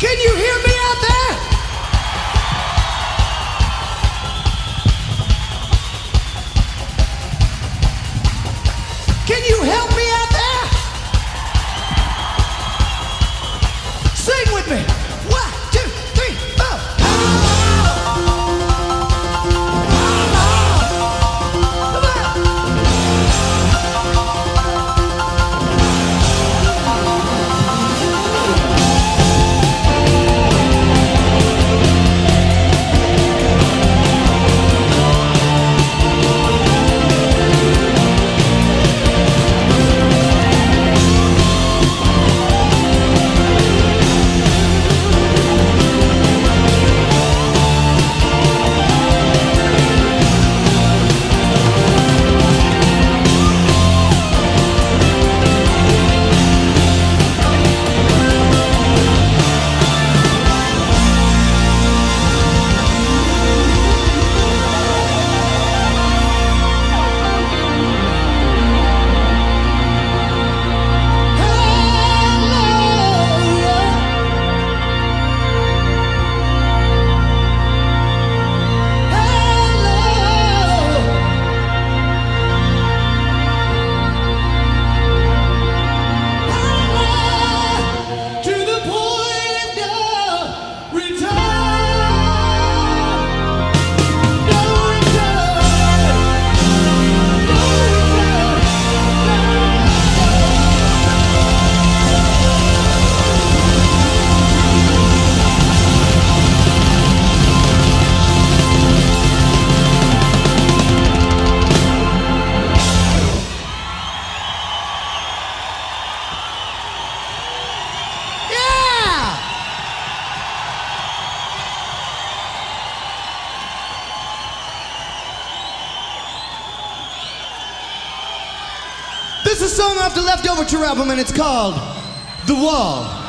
Can you hear me out there? Can you help? This is a song off the Leftoverture album, and it's called The Wall.